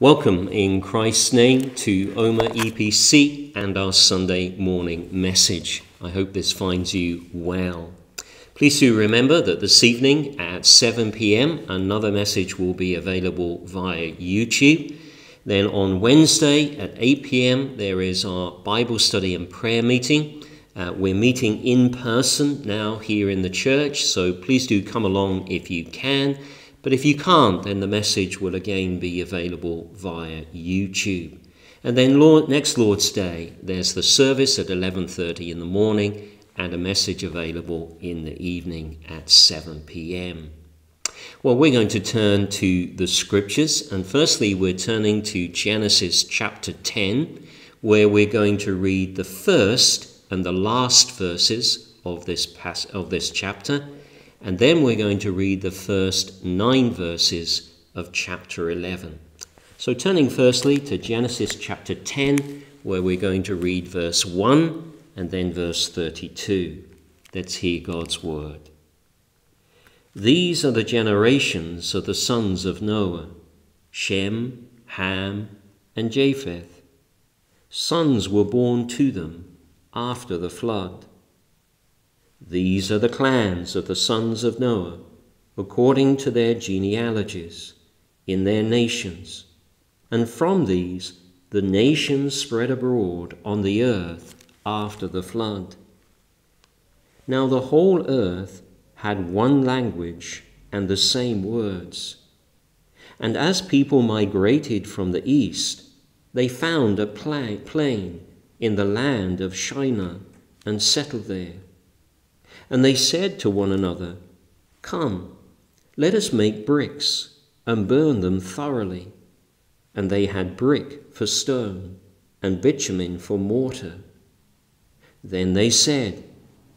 Welcome in Christ's name to Omagh EPC and our Sunday morning message. I hope this finds you well. Please do remember that this evening at 7 pm another message will be available via YouTube. Then on Wednesday at 8 pm there is our Bible study and prayer meeting. Uh, we're meeting in person now here in the church, so please do come along if you can. But if you can't, then the message will again be available via YouTube. And then Lord, next Lord's Day, there's the service at 11:30 in the morning and a message available in the evening at 7 p.m. Well, we're going to turn to the scriptures, and firstly, we're turning to Genesis chapter 10, where we're going to read the first and the last verses of this, of this chapter and then we're going to read the first nine verses of chapter 11. So, turning firstly to Genesis chapter 10, where we're going to read verse 1 and then verse 32. Let's hear God's word. These are the generations of the sons of Noah Shem, Ham, and Japheth. Sons were born to them after the flood. These are the clans of the sons of Noah, according to their genealogies, in their nations. And from these the nations spread abroad on the earth after the flood. Now the whole earth had one language and the same words. And as people migrated from the east, they found a plain in the land of Shinar and settled there. And they said to one another, Come, let us make bricks and burn them thoroughly. And they had brick for stone and bitumen for mortar. Then they said,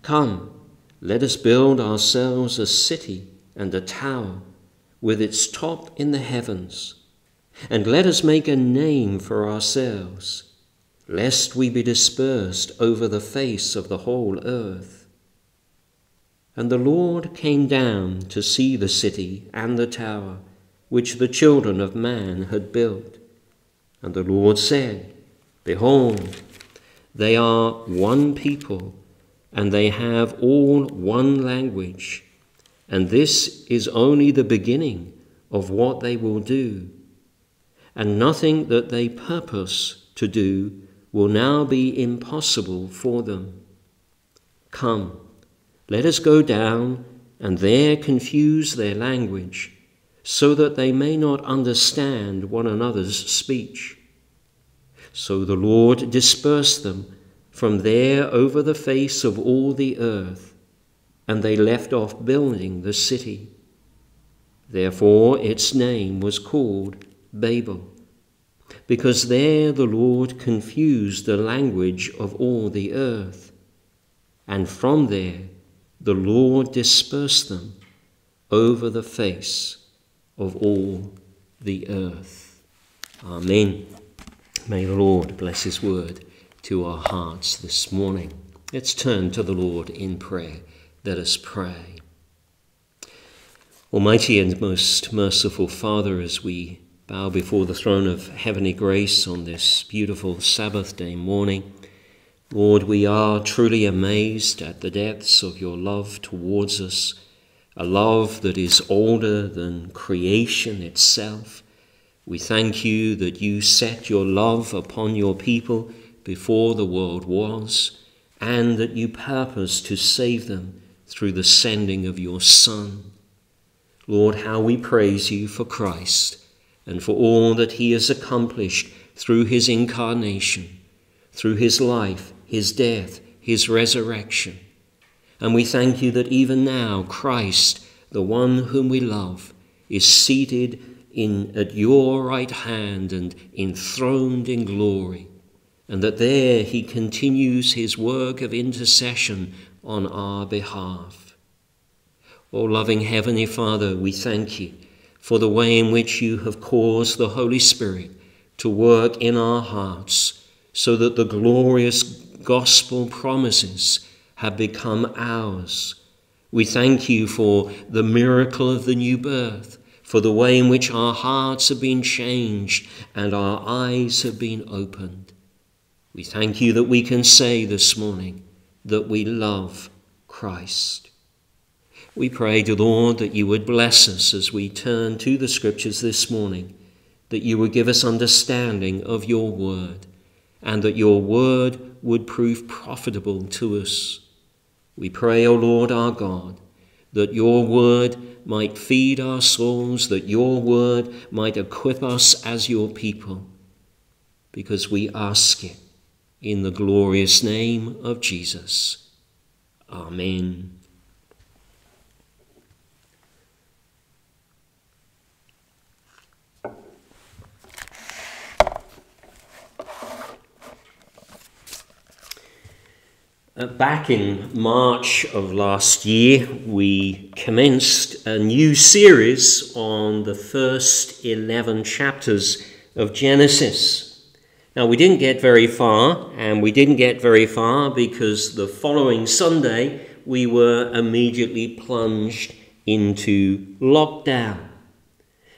Come, let us build ourselves a city and a tower with its top in the heavens, and let us make a name for ourselves, lest we be dispersed over the face of the whole earth. And the Lord came down to see the city and the tower which the children of man had built. And the Lord said, Behold, they are one people, and they have all one language. And this is only the beginning of what they will do. And nothing that they purpose to do will now be impossible for them. Come let us go down and there confuse their language, so that they may not understand one another's speech. So the Lord dispersed them from there over the face of all the earth, and they left off building the city. Therefore its name was called Babel, because there the Lord confused the language of all the earth, and from there the Lord dispersed them over the face of all the earth. Amen. May the Lord bless His word to our hearts this morning. Let's turn to the Lord in prayer. Let us pray. Almighty and most merciful Father, as we bow before the throne of heavenly grace on this beautiful Sabbath day morning, Lord, we are truly amazed at the depths of your love towards us, a love that is older than creation itself. We thank you that you set your love upon your people before the world was, and that you purpose to save them through the sending of your Son. Lord, how we praise you for Christ and for all that he has accomplished through his incarnation, through his life his death, his resurrection. And we thank you that even now Christ, the one whom we love, is seated in, at your right hand and enthroned in glory, and that there he continues his work of intercession on our behalf. O loving Heavenly Father, we thank you for the way in which you have caused the Holy Spirit to work in our hearts so that the glorious gospel promises have become ours. We thank you for the miracle of the new birth, for the way in which our hearts have been changed and our eyes have been opened. We thank you that we can say this morning that we love Christ. We pray, to Lord, that you would bless us as we turn to the Scriptures this morning, that you would give us understanding of your word, and that your word would prove profitable to us. We pray, O Lord our God, that your word might feed our souls, that your word might equip us as your people, because we ask it in the glorious name of Jesus. Amen. Uh, back in March of last year, we commenced a new series on the first 11 chapters of Genesis. Now, we didn't get very far, and we didn't get very far because the following Sunday we were immediately plunged into lockdown.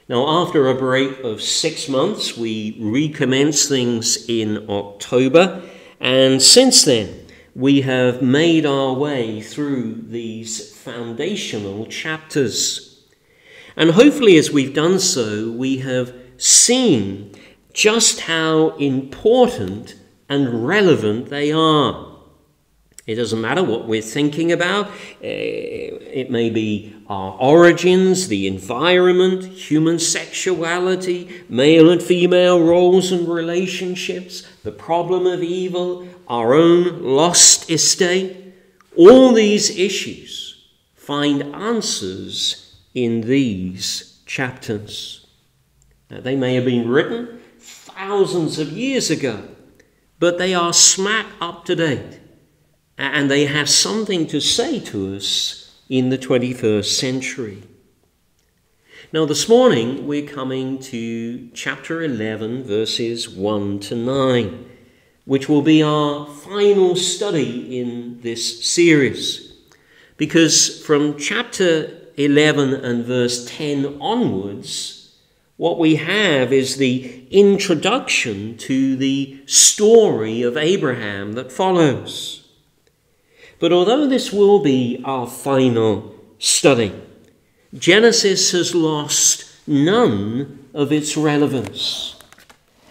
Now, after a break of six months, we recommenced things in October, and since then, we have made our way through these foundational chapters. And hopefully, as we've done so, we have seen just how important and relevant they are. It doesn't matter what we're thinking about. Eh, it may be our origins, the environment, human sexuality, male and female roles and relationships, the problem of evil, our own lost estate. All these issues find answers in these chapters. Now, they may have been written thousands of years ago, but they are smack up to date and they have something to say to us in the 21st century. Now, this morning we're coming to chapter 11, verses 1 to 9, which will be our final study in this series. Because from chapter 11 and verse 10 onwards, what we have is the introduction to the story of Abraham that follows. But although this will be our final study, Genesis has lost none of its relevance.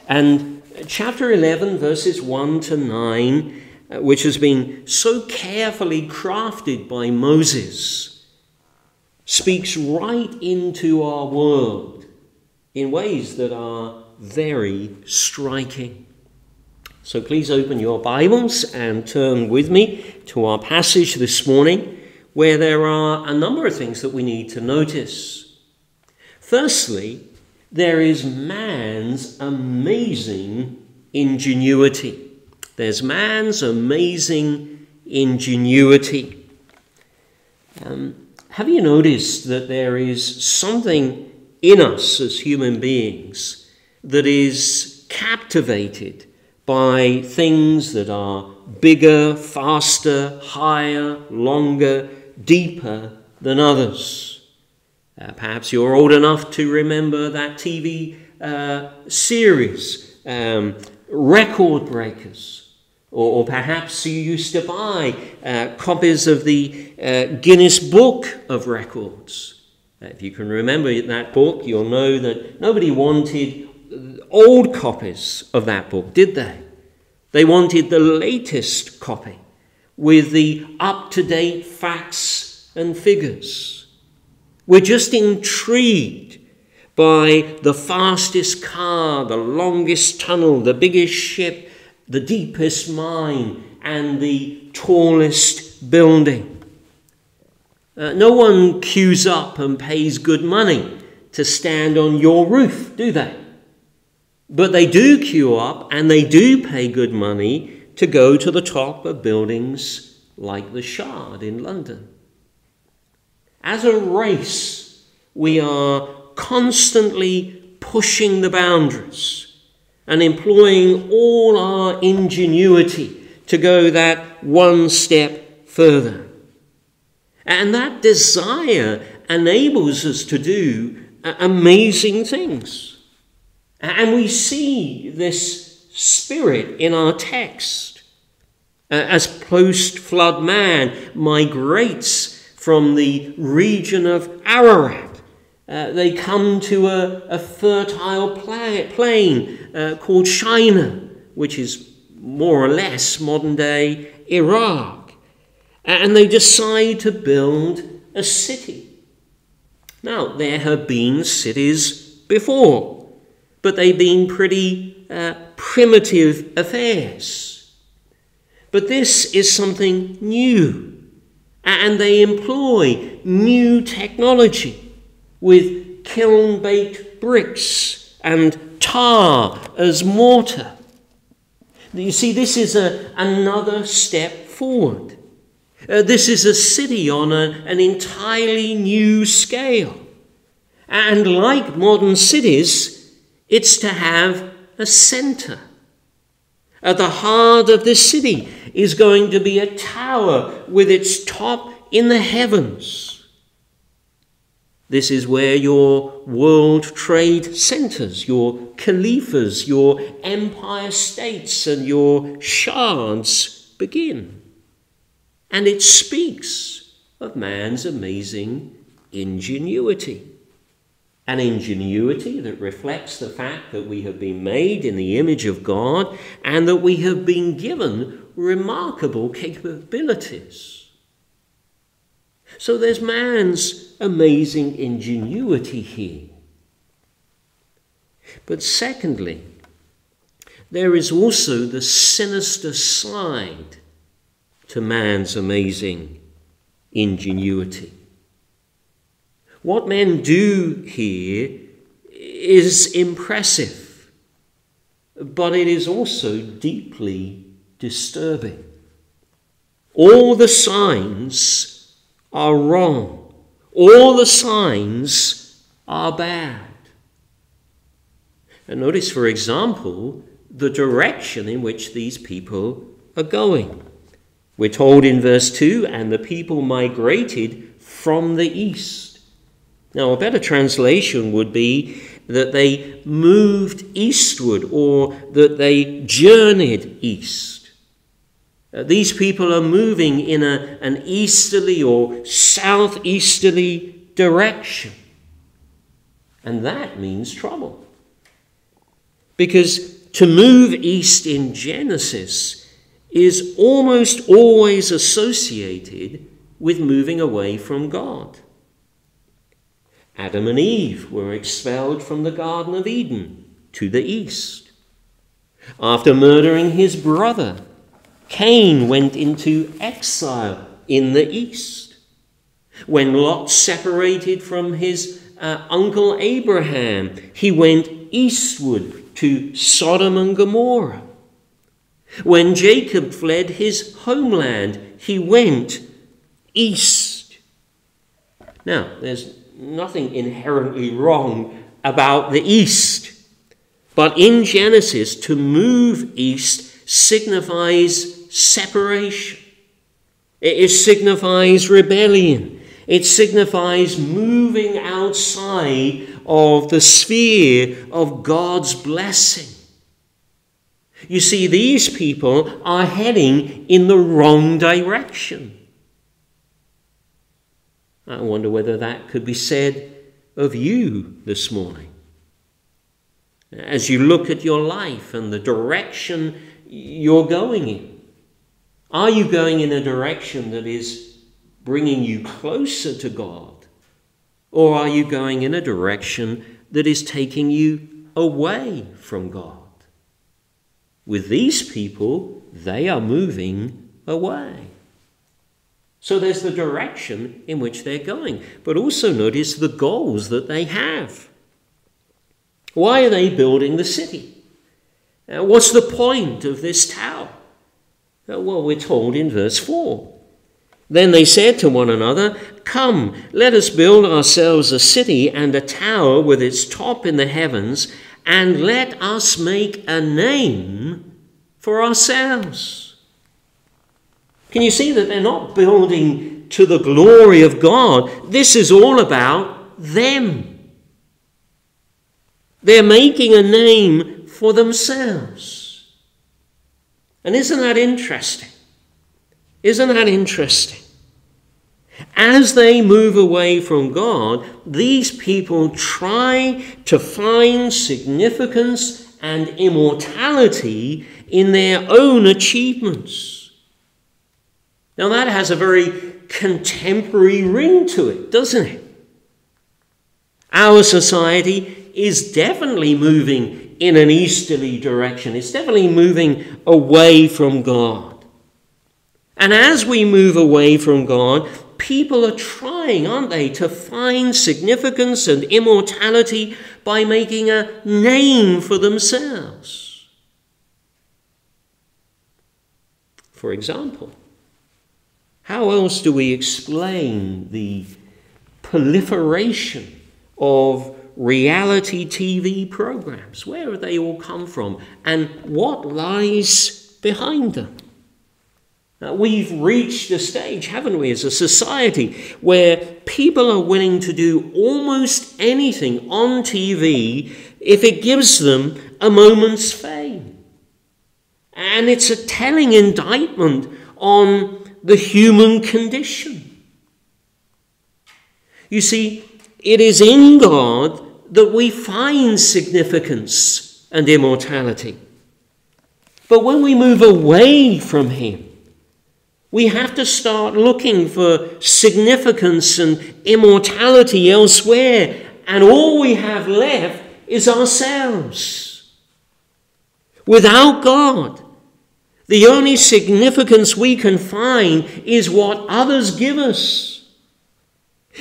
And chapter 11, verses 1 to 9, uh, which has been so carefully crafted by Moses, speaks right into our world in ways that are very striking. So please open your Bibles and turn with me to our passage this morning, where there are a number of things that we need to notice. Firstly, there is man's amazing ingenuity. There's man's amazing ingenuity. Um, have you noticed that there is something in us as human beings that is captivated? by things that are bigger, faster, higher, longer, deeper than others. Uh, perhaps you're old enough to remember that TV uh, series, um, Record Breakers. Or, or, perhaps you used to buy uh, copies of the uh, Guinness Book of Records. Uh, if you can remember that book, you'll know that nobody wanted old copies of that book, did they? They wanted the latest copy with the up to date facts and figures. We're just intrigued by the fastest car, the longest tunnel, the biggest ship, the deepest mine, and the tallest building. Uh, no one queues up and pays good money to stand on your roof, do they? But they do queue up and they do pay good money to go to the top of buildings like the Shard in London. As a race, we are constantly pushing the boundaries and employing all our ingenuity to go that one step further. And that desire enables us to do uh, amazing things. And we see this spirit in our text. Uh, as post flood man migrates from the region of Ararat, uh, they come to a, a fertile plain uh, called Shinar, which is more or less modern day Iraq. And they decide to build a city. Now, there have been cities before, but they've been pretty uh, primitive affairs. But this is something new, and they employ new technology with kiln baked bricks and tar as mortar. You see, this is a, another step forward. Uh, this is a city on a, an entirely new scale. And like modern cities, it's to have a center. At the heart of this city is going to be a tower with its top in the heavens. This is where your world trade centers, your Khalifas, your empire states, and your shards begin. And it speaks of man's amazing ingenuity. An ingenuity that reflects the fact that we have been made in the image of God and that we have been given remarkable capabilities. So there's man's amazing ingenuity here. But secondly, there is also the sinister side to man's amazing ingenuity. What men do here is impressive, but it is also deeply disturbing. All the signs are wrong, all the signs are bad. And notice, for example, the direction in which these people are going. We're told in verse 2 and the people migrated from the east. Now, a better translation would be that they moved eastward or that they journeyed east. Uh, these people are moving in a, an easterly or southeasterly direction. And that means trouble. Because to move east in Genesis is almost always associated with moving away from God. Adam and Eve were expelled from the Garden of Eden to the east. After murdering his brother, Cain went into exile in the east. When Lot separated from his uh, uncle Abraham, he went eastward to Sodom and Gomorrah. When Jacob fled his homeland, he went east. Now, there's nothing inherently wrong about the east. But in Genesis, to move east signifies separation. It signifies rebellion. It signifies moving outside of the sphere of God's blessing. You see, these people are heading in the wrong direction. I wonder whether that could be said of you this morning. As you look at your life and the direction you're going in, are you going in a direction that is bringing you closer to God? Or are you going in a direction that is taking you away from God? With these people, they are moving away. So there's the direction in which they're going. But also notice the goals that they have. Why are they building the city? Uh, what's the point of this tower? Uh, well, we're told in verse 4. Then they said to one another, Come, let us build ourselves a city and a tower with its top in the heavens, and let us make a name for ourselves. Can you see that they're not building to the glory of God? This is all about them. They're making a name for themselves. And isn't that interesting? Isn't that interesting? As they move away from God, these people try to find significance and immortality in their own achievements. Now, that has a very contemporary ring to it, doesn't it? Our society is definitely moving in an easterly direction, it's definitely moving away from God. And as we move away from God, people are trying, aren't they, to find significance and immortality by making a name for themselves. For example, how else do we explain the proliferation of reality TV programs? Where have they all come from? And what lies behind them? Now, we've reached a stage, haven't we, as a society, where people are willing to do almost anything on TV if it gives them a moment's fame. And it's a telling indictment on the human condition. You see, it is in God that we find significance and immortality. But when we move away from Him, we have to start looking for significance and immortality elsewhere, and all we have left is ourselves. Without God, the only significance we can find is what others give us.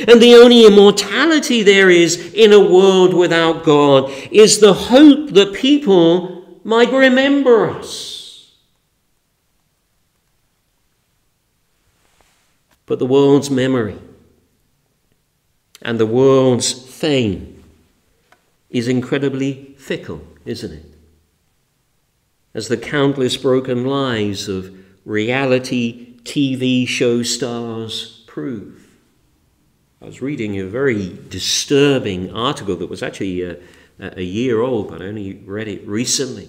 And the only immortality there is in a world without God is the hope that people might remember us. But the world's memory and the world's fame is incredibly fickle, isn't it? as the countless broken lives of reality TV show stars prove. I was reading a very disturbing article that was actually a, a year old, but I only read it recently.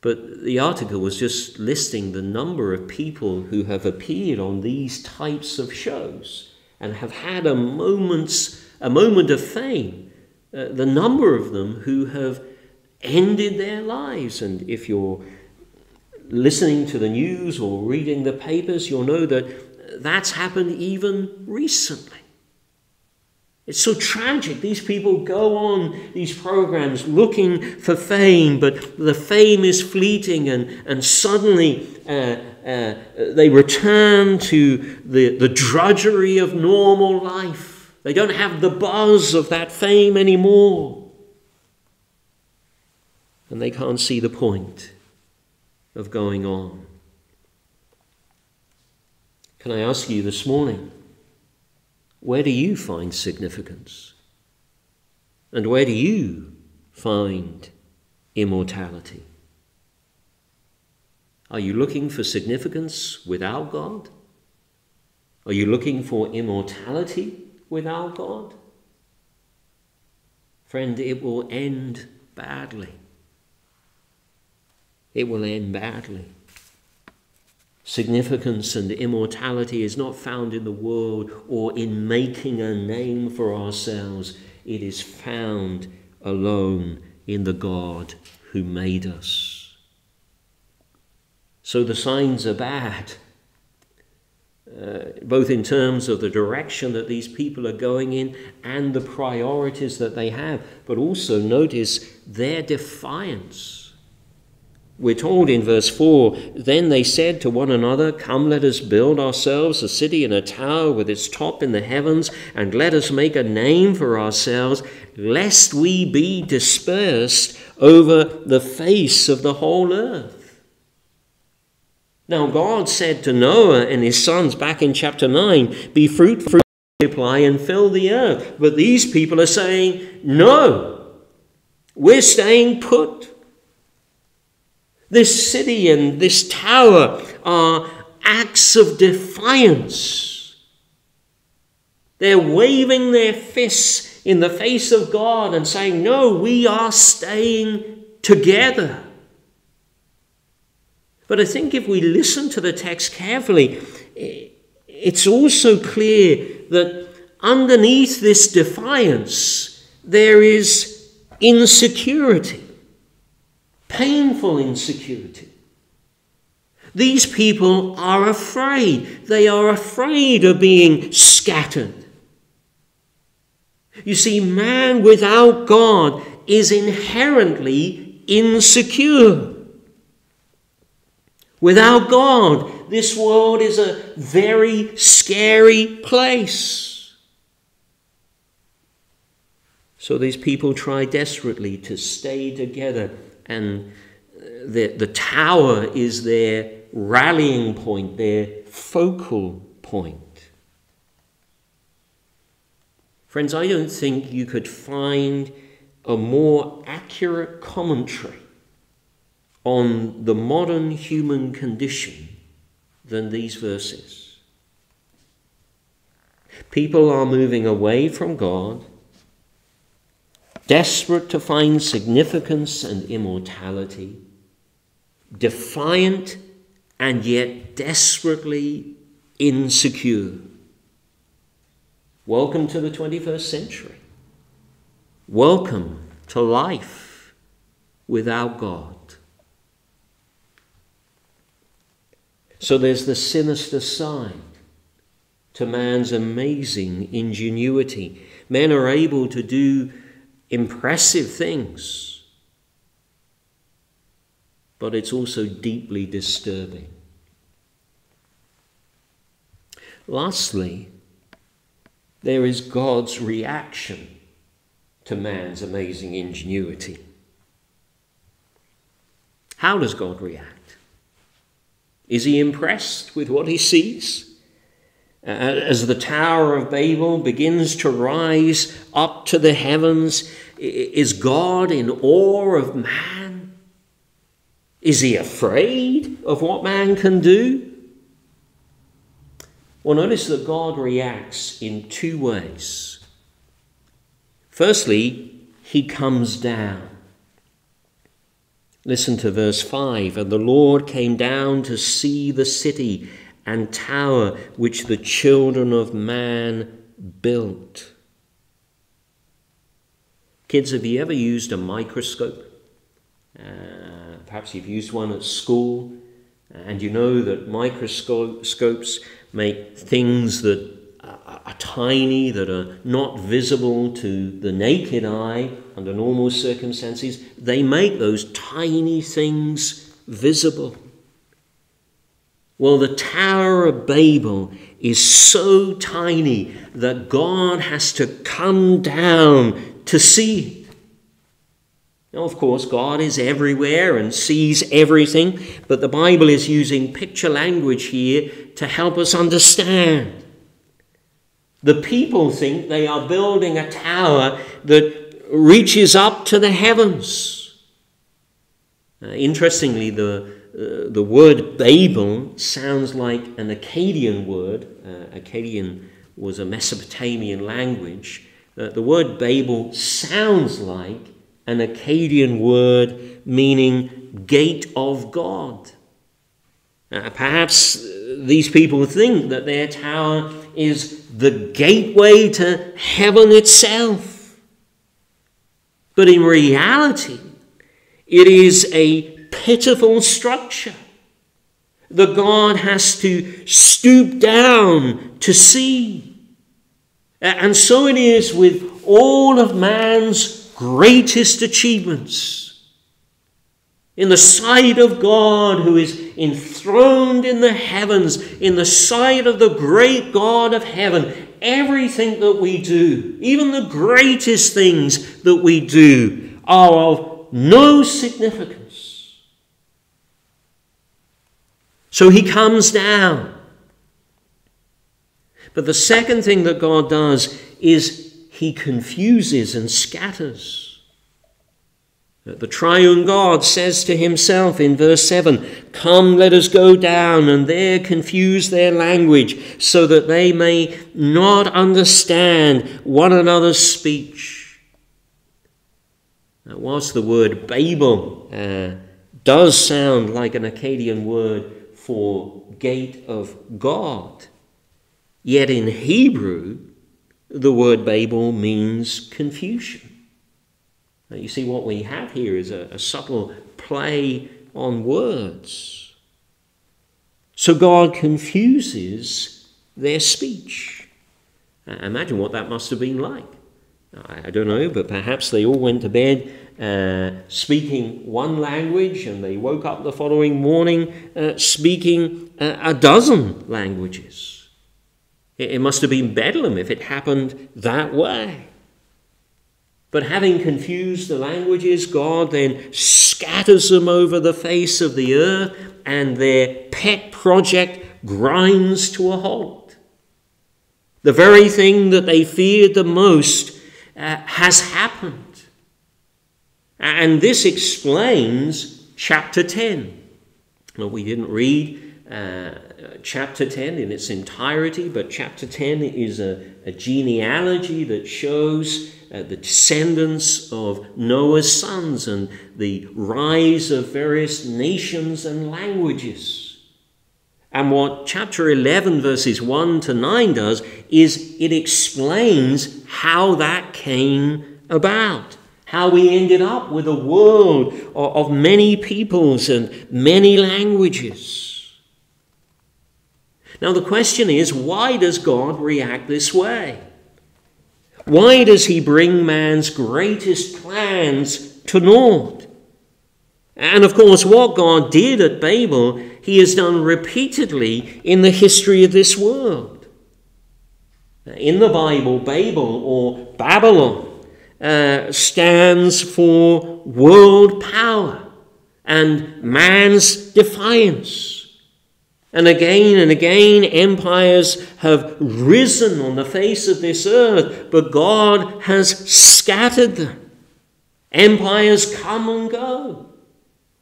But the article was just listing the number of people who have appeared on these types of shows and have had a moment's a moment of fame. Uh, the number of them who have ended their lives, and if you're listening to the news or reading the papers, you'll know that that's happened even recently. It's so tragic. These people go on these programs looking for fame, but the fame is fleeting, and, and suddenly uh, uh, they return to the, the drudgery of normal life. They don't have the buzz of that fame anymore. And they can't see the point of going on. Can I ask you this morning, where do you find significance? And where do you find immortality? Are you looking for significance without God? Are you looking for immortality without God? Friend, it will end badly it will end badly. Significance and immortality is not found in the world or in making a name for ourselves. It is found alone in the God who made us. So the signs are bad, uh, both in terms of the direction that these people are going in and the priorities that they have, but also notice their defiance we're told in verse 4 Then they said to one another, Come, let us build ourselves a city and a tower with its top in the heavens, and let us make a name for ourselves, lest we be dispersed over the face of the whole earth. Now, God said to Noah and his sons back in chapter 9, Be fruitful, multiply, and fill the earth. But these people are saying, No, we're staying put. This city and this tower are acts of defiance. They're waving their fists in the face of God and saying, No, we are staying together. But I think if we listen to the text carefully, it's also clear that underneath this defiance, there is insecurity, painful insecurity. These people are afraid. They are afraid of being scattered. You see, man without God is inherently insecure. Without God, this world is a very scary place. So these people try desperately to stay together, and uh, the, the tower is their rallying point, their focal point. Friends, I don't think you could find a more accurate commentary on the modern human condition than these verses. People are moving away from God, desperate to find significance and immortality, defiant and yet desperately insecure. Welcome to the 21st century. Welcome to life without God. So there's the sinister side to man's amazing ingenuity. Men are able to do impressive things, but it's also deeply disturbing. Lastly, there is God's reaction to man's amazing ingenuity. How does God react? Is he impressed with what he sees? Uh, as the Tower of Babel begins to rise up to the heavens, is God in awe of man? Is he afraid of what man can do? Well, notice that God reacts in two ways. Firstly, he comes down. Listen to verse 5 And the Lord came down to see the city and tower which the children of man built. Kids, have you ever used a microscope? Uh, perhaps you've used one at school, and you know that microscopes make things that are tiny, that are not visible to the naked eye under normal circumstances, they make those tiny things visible. Well, the Tower of Babel is so tiny that God has to come down to see. Now, of course, God is everywhere and sees everything, but the Bible is using picture language here to help us understand. The people think they are building a tower that reaches up to the heavens. Uh, interestingly, the, uh, the word Babel sounds like an Akkadian word. Uh, Akkadian was a Mesopotamian language. Uh, the word Babel sounds like an Akkadian word meaning gate of God. Uh, perhaps these people think that their tower is the gateway to heaven itself. But in reality, it is a pitiful structure that God has to stoop down to see. And so it is with all of man's greatest achievements in the sight of God who is enthroned in the heavens, in the sight of the great God of heaven, everything that we do, even the greatest things that we do, are of no significance. So he comes down. But the second thing that God does is he confuses and scatters. The triune God says to himself in verse 7 Come, let us go down and there confuse their language, so that they may not understand one another's speech. Now, whilst the word Babel uh, does sound like an Akkadian word for gate of God, yet in Hebrew, the word Babel means confusion. Now, you see, what we have here is a, a subtle play on words. So God confuses their speech. Uh, imagine what that must have been like. I, I don't know, but perhaps they all went to bed uh, speaking one language and they woke up the following morning uh, speaking uh, a dozen languages. It, it must have been bedlam if it happened that way. But having confused the languages, God then scatters them over the face of the earth, and their pet project grinds to a halt. The very thing that they feared the most uh, has happened. And this explains chapter 10. Well, we didn't read uh, chapter 10 in its entirety, but chapter 10 is a, a genealogy that shows uh, the descendants of Noah's sons and the rise of various nations and languages. And what chapter 11, verses 1 to 9 does is it explains how that came about, how we ended up with a world of, many peoples and many languages. Now, the question is why does God react this way? Why does he bring man's greatest plans to naught? And of course, what God did at Babel, he has done repeatedly in the history of this world. In the Bible, Babel or Babylon uh, stands for world power and man's defiance. And again and again, empires have risen on the face of this earth, but God has scattered them. Empires come and go.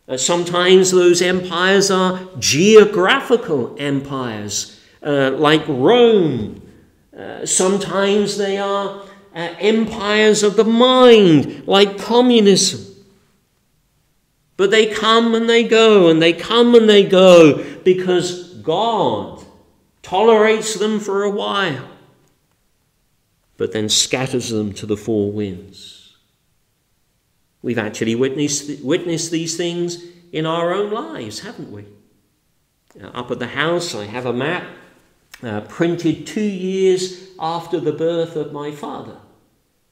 Uh, sometimes those empires are geographical empires, uh, like Rome. Uh, sometimes they are uh, empires of the mind, like communism. But they come and they go, and they come and they go because God tolerates them for a while, but then scatters them to the four winds. We've actually witnessed, witnessed these things in our own lives, haven't we? Uh, up at the house, I have a map uh, printed two years after the birth of my father.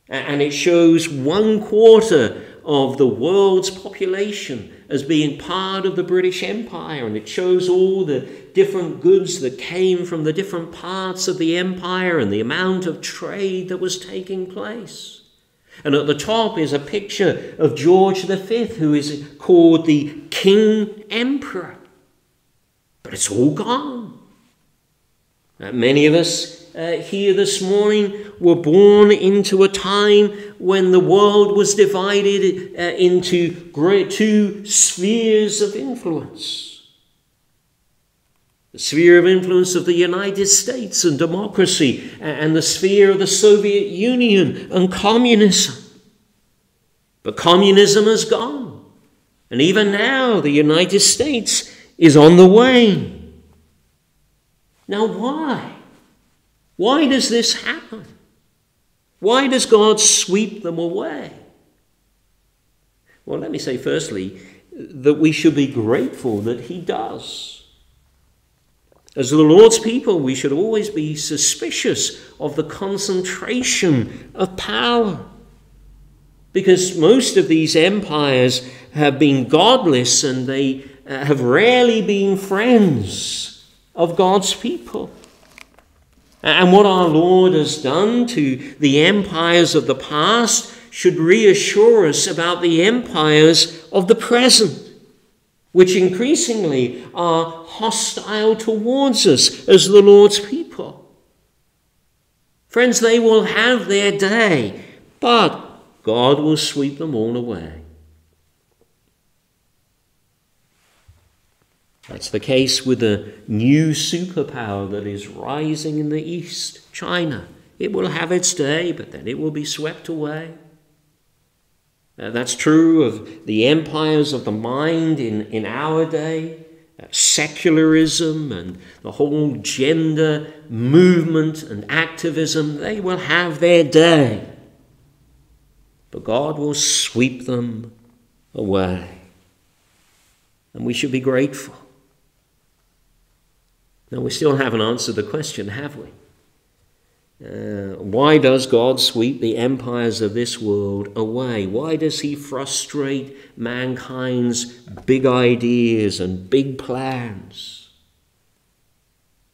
And it shows one quarter of the world's population as being part of the British Empire, and it shows all the different goods that came from the different parts of the empire and the amount of trade that was taking place. And at the top is a picture of George V, who is called the King Emperor. But it's all gone. Uh, many of us uh, here this morning were born into a time when the world was divided uh, into great, two spheres of influence the sphere of influence of the United States and democracy, and the sphere of the Soviet Union and communism. But communism has gone. And even now, the United States is on the wane. Now, why? Why does this happen? Why does God sweep them away? Well, let me say firstly that we should be grateful that He does. As the Lord's people, we should always be suspicious of the concentration of power. Because most of these empires have been godless and they uh, have rarely been friends of God's people. And what our Lord has done to the empires of the past should reassure us about the empires of the present, which increasingly are hostile towards us as the Lord's people. Friends, they will have their day, but God will sweep them all away. That's the case with the new superpower that is rising in the East, China. It will have its day, but then it will be swept away. Uh, that's true of the empires of the mind in, in our day, uh, secularism and the whole gender movement and activism. They will have their day, but God will sweep them away. And we should be grateful. Now, we still haven't answered the question, have we? Uh, why does God sweep the empires of this world away? Why does He frustrate mankind's big ideas and big plans?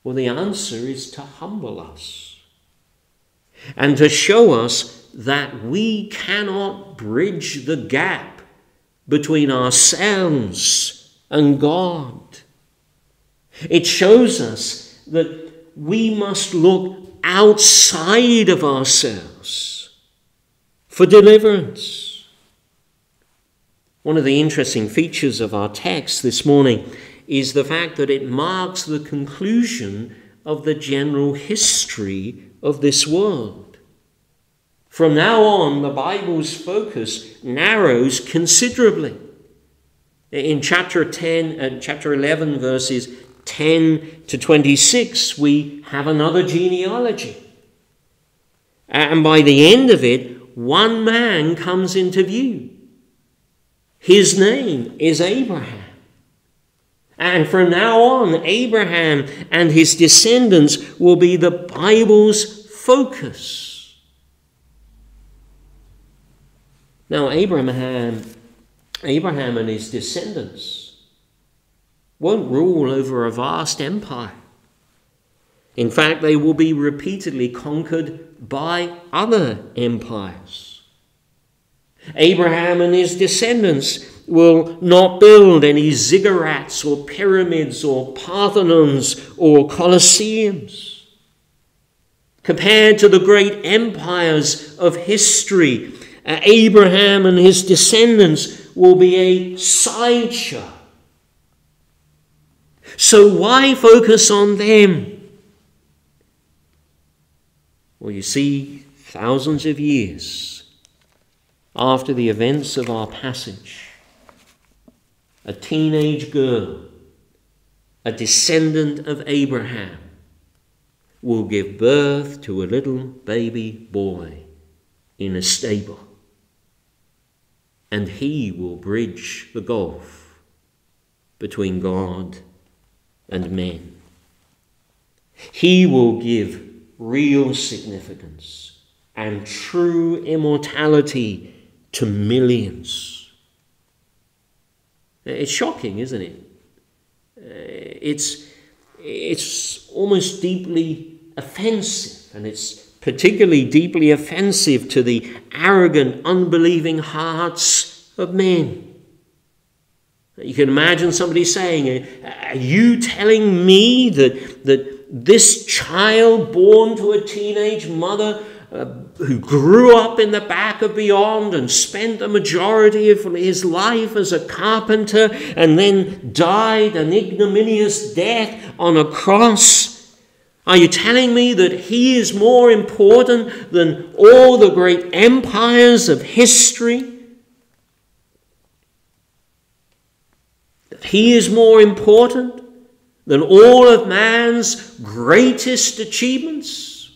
Well, the answer is to humble us and to show us that we cannot bridge the gap between ourselves and God. It shows us that we must look outside of ourselves for deliverance. One of the interesting features of our text this morning is the fact that it marks the conclusion of the general history of this world. From now on, the Bible's focus narrows considerably. In chapter 10 and uh, chapter 11, verses 10 to 26, we have another genealogy. And by the end of it, one man comes into view. His name is Abraham. And from now on, Abraham and his descendants will be the Bible's focus. Now, Abraham, Abraham and his descendants won't rule over a vast empire. In fact, they will be repeatedly conquered by other empires. Abraham and his descendants will not build any ziggurats or pyramids or parthenons or colosseums. Compared to the great empires of history, uh, Abraham and his descendants will be a sideshow so why focus on them? Well, you see, thousands of years after the events of our passage, a teenage girl, a descendant of Abraham, will give birth to a little baby boy in a stable. And he will bridge the gulf between God and men. He will give real significance and true immortality to millions. It's shocking, isn't it? Uh, it's, it's almost deeply offensive, and it's particularly deeply offensive to the arrogant, unbelieving hearts of men. You can imagine somebody saying, Are you telling me that, that this child born to a teenage mother uh, who grew up in the back of beyond and spent the majority of his life as a carpenter and then died an ignominious death on a cross? Are you telling me that he is more important than all the great empires of history? He is more important than all of man's greatest achievements?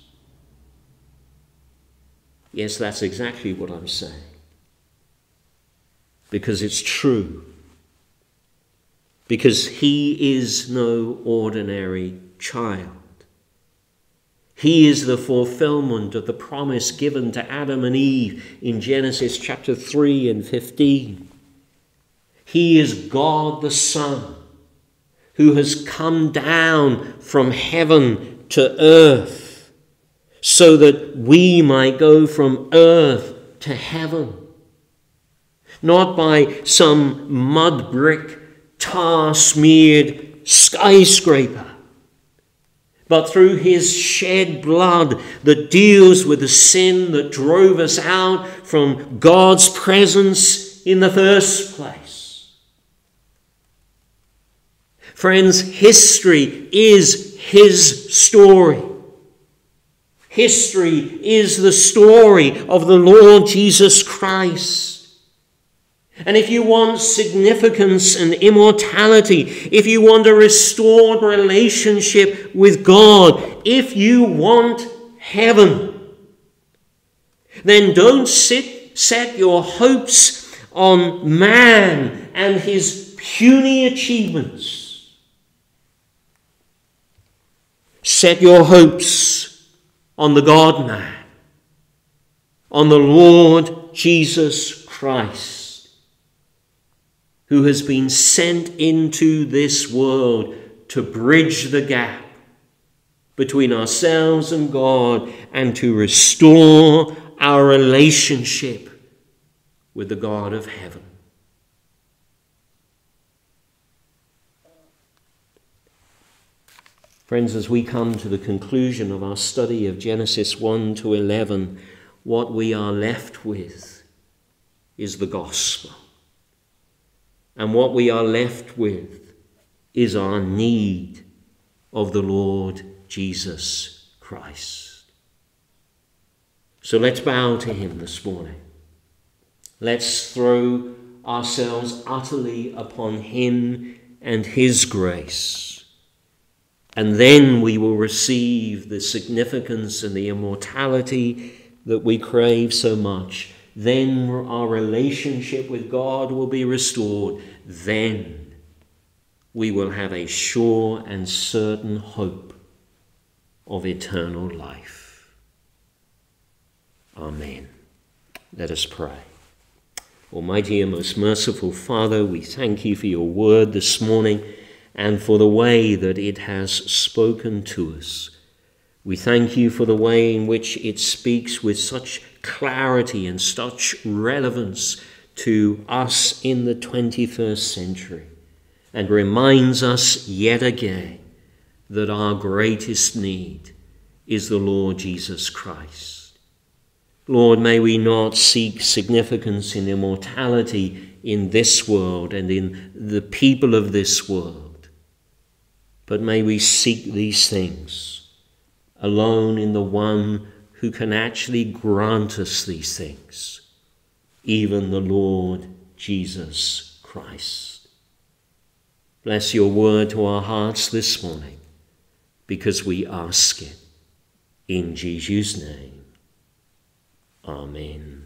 Yes, that's exactly what I'm saying. Because it's true. Because he is no ordinary child. He is the fulfillment of the promise given to Adam and Eve in Genesis chapter 3 and 15. He is God the Son who has come down from heaven to earth so that we might go from earth to heaven. Not by some mud brick, tar smeared skyscraper, but through his shed blood that deals with the sin that drove us out from God's presence in the first place. Friends, history is his story. History is the story of the Lord Jesus Christ. And if you want significance and immortality, if you want a restored relationship with God, if you want heaven, then don't sit, set your hopes on man and his puny achievements. Set your hopes on the God man, on the Lord Jesus Christ who has been sent into this world to bridge the gap between ourselves and God and to restore our relationship with the God of heaven. Friends, as we come to the conclusion of our study of Genesis 1 to 11, what we are left with is the gospel. And what we are left with is our need of the Lord Jesus Christ. So let's bow to Him this morning. Let's throw ourselves utterly upon Him and His grace. And then we will receive the significance and the immortality that we crave so much then our relationship with God will be restored. Then we will have a sure and certain hope of eternal life. Amen. Let us pray. Almighty and most merciful Father, we thank you for your word this morning and for the way that it has spoken to us. We thank you for the way in which it speaks with such clarity and such relevance to us in the 21st century and reminds us yet again that our greatest need is the Lord Jesus Christ. Lord, may we not seek significance in immortality in this world and in the people of this world, but may we seek these things alone in the one who can actually grant us these things, even the Lord Jesus Christ. Bless your word to our hearts this morning because we ask it in Jesus' name. Amen.